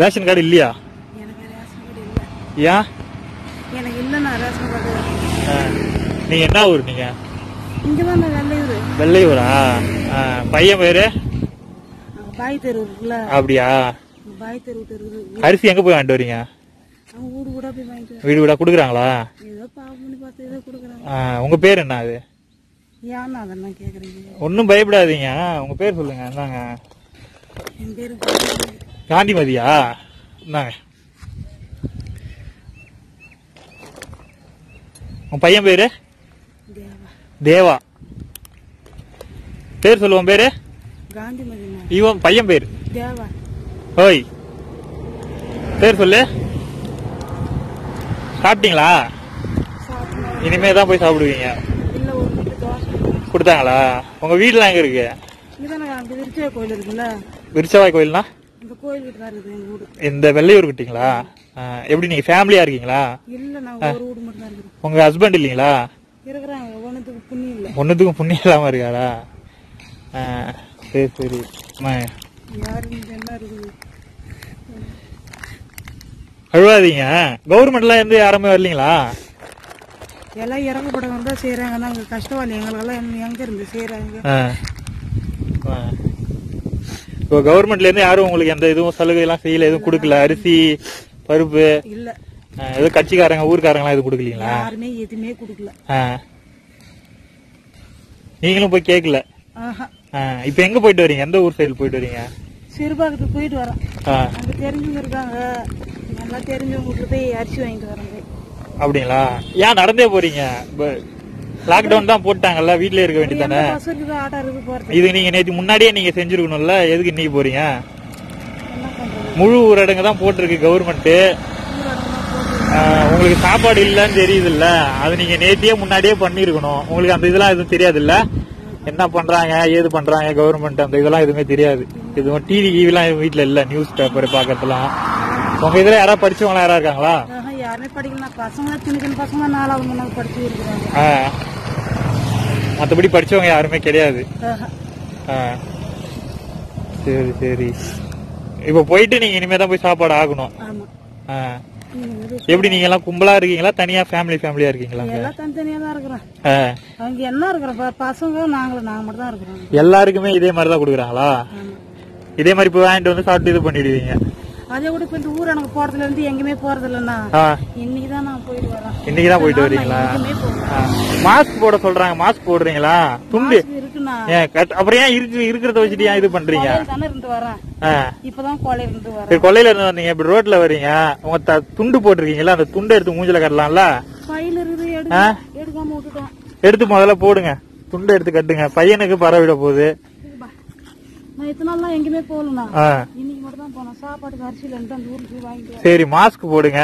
Ration card இல்லையா? ஏன்? எனக்கு இல்லைண்ணா ரேஷன் கார்டு ஆ. நீங்க என்ன ஊர் நீங்க? இங்கே தான் வெள்ளையூர். வெள்ளையூரா? பையன் பேரு? பாய் தெரு இருக்குல்ல. அப்படியா? பாய் தெரு தெரு அரிசி எங்க போய் வாங்கிட்டு வரீங்க? வீடு கூட போய் வாங்கிட்டு வீடு வீடா குடுக்குறாங்களா? ஏதோ பாவம் பண்ணி பார்த்து ஏதோ கொடுக்குறாங்க. ஆ, உங்க பேர் என்ன அது? ஏன்னா அதெல்லாம் கேட்குறீங்க ஒன்றும் பயப்படாதீங்க. உங்க பேர் சொல்லுங்க என்னங்க என் பேரு காந்திமதியா? என்னங்க உன் பையன் பேரு? தேவா. பேர் சொல்லுவோம் பேரு? இவன் பையன் பேர். ஓய். பேர் சொல்லு. சாப்பிட்டீங்களா? இனிமே தான் போய் சாப்பிடுவீங்க. கொடுத்தாங்களா? உங்க வீடுலாம் எங்க இருக்கு? விருச்சவாய் கோயில்னா? இந்த வெள்ளையூர் கிட்டீங்களா எப்படி நீங்க ஃபேமிலியா இருக்கீங்களா? உங்க ஹஸ்பண்ட் இல்லைங்களா? ஒன்றுத்துக்கு புண்ணியம் இல்லாம இருக்காரா? சரி சரி. அழுவாதீங்க. கவர்மெண்ட்லாம் இருந்து யாருமே வரலீங்களா? எல்லாம் இறக்கப்படவங்க தான் செய்கிறாங்க நாங்கள் கஷ்டவாளி. எங்களுக்கெல்லாம் எங்க- எங்க இருந்து. ஆ. இப்போ கவர்மெண்ட்ல இருந்து யாரும் உங்களுக்கு எந்த இதுவும் சலுகை எல்லாம் செய்யல எதுவும் கொடுக்கல. அரிசி பருப்பு இல்லை. எதுவும் கட்சிக்காரங்க ஊர்க்காரங்களாம் எதுவும் கொடுக்கலீங்களா? யாருமே எதுவுமே கொடுக்கல. நீங்களும் போய் கேட்கல இப்போ எங்க போயிட்டு வரீங்க? எந்த ஊர் சைடு போயிட்டு வரீங்க? சிறுபாக்கத்துக்கு போயிட்டு வரேன் ஆ, அங்கே தெரிஞ்சவங்க இருக்காங்க. நல்லா தெரிஞ்சவங்க போய் அரிசி வாங்கிட்டு போய். அப்படிங்களா? ஏன் நடந்தே போறீங்க? லாக்டவுன் தான் போட்டாங்கல்ல வீட்லயே இருக்க வேண்டியதானே? இது நீங்க நேற்று முன்னாடியே நீங்க செஞ்சிருக்கணும்ல எதுக்கு இன்னைக்கு போறீங்க? முழு ஊரடங்கு தான் போட்டிருக்கு கவர்மெண்ட் உங்களுக்கு சாப்பாடு இல்லைன்னு தெரியுதுல்ல அது நீங்க நேத்தியே முன்னாடியே பண்ணிருக்கணும். உங்களுக்கு அந்த இதெல்லாம் எதுவும் தெரியாதுல்ல? என்ன பண்றாங்க ஏது பண்றாங்க கவர்மெண்ட் அந்த இதெல்லாம் எதுவுமே தெரியாது. எதுவும் டிவி கிவிலாம் வீட்ல இல்ல நியூஸ் பேப்பர் பாக்கிறதுலாம். உங்க இதுல யாராவது படிச்சவங்களா யாரா இருக்காங்களா? யாருமே படிக்கல. பசங்க சின்ன சின்ன பசங்க நாலாவது மூணாவது படிச்சு இருக்கிறாங்க ஆ. மத்தபடி படிச்சவங்க யாருமே கிடையாது. சரி சரி. இப்ப போயிட்டு நீங்க இனிமே தான் போய் சாப்பாடு ஆகணும். எப்படி நீங்க எல்லாம் கும்பலா இருக்கீங்களா? தனியா ஃபேமிலி ஃபேமிலியா இருக்கீங்களா? எல்லாம் தனித்தனியா தான் இருக்கிறோம். அவங்க என்ன இருக்கிறோம் பசங்க நாங்களும் நாங்க மட்டும் தான் இருக்கிறோம். எல்லாருக்குமே இதே மாதிரி தான் கொடுக்குறாங்களா? இதே மாதிரி போய் வாங்கிட்டு வந்து சாப்பிட்டு இது பண்ணிடுவீங்க. அதே கூட இப்ப இந்த ஊர் எனக்கு போறதுல இருந்து எங்கேயுமே போறது இல்லைன்னா ஆ. இன்னைக்கு தான் நான் போயிட்டு வரேன். இன்னைக்கு தான் போயிட்டு வரீங்களா. மாஸ்க் போட சொல்றாங்க மாஸ்க் போடுறீங்களா? துண்டு. அப்புறம் ஏன் இருக்கு இருக்கிறத வச்சுட்டு ஏன் இது பண்றீங்க. இப்பதான் கொலையில இருந்து வரேன். இருந்து வந்தீங்க இப்படி ரோட்ல வர்றீங்க உங்க துண்டு போட்டிருக்கீங்களா அந்த துண்டை எடுத்து மூஞ்சில கட்டலாம்ல? எடுத்து முதல்ல போடுங்க. துண்டை எடுத்து கட்டுங்க. பையனுக்கு பரவிட போகுது. நான் நாள்லாம் எங்கேயுமே போகலண்ணா. சரி மாஸ்க் போடுங்க.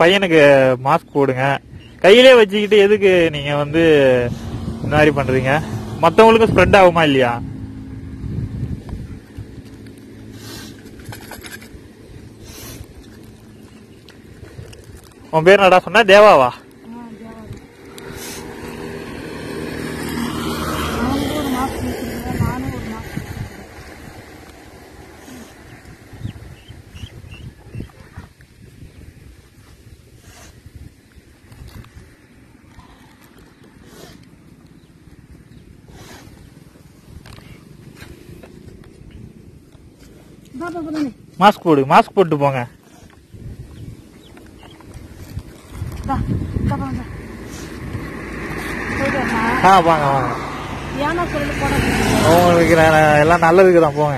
பையனுக்கு மாஸ்க் போடுங்க. கையிலே வச்சுக்கிட்டு எதுக்கு நீங்க வந்து இந்த மாதிரி பண்றீங்க? மத்தவங்களுக்கும் ஸ்ப்ரெட் ஆகுமா இல்லையா? உன் பேர் நடா சொன்ன? தேவாவா? மாஸ்க் போடு மாஸ்க் போட்டு போங்க. ஆ வாங்க வாங்க. உங்களுக்கு எல்லாம் நல்லதுக்கு தான் போங்க